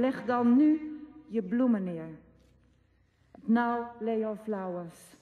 leg dan nu je bloemen neer. Now lay your flowers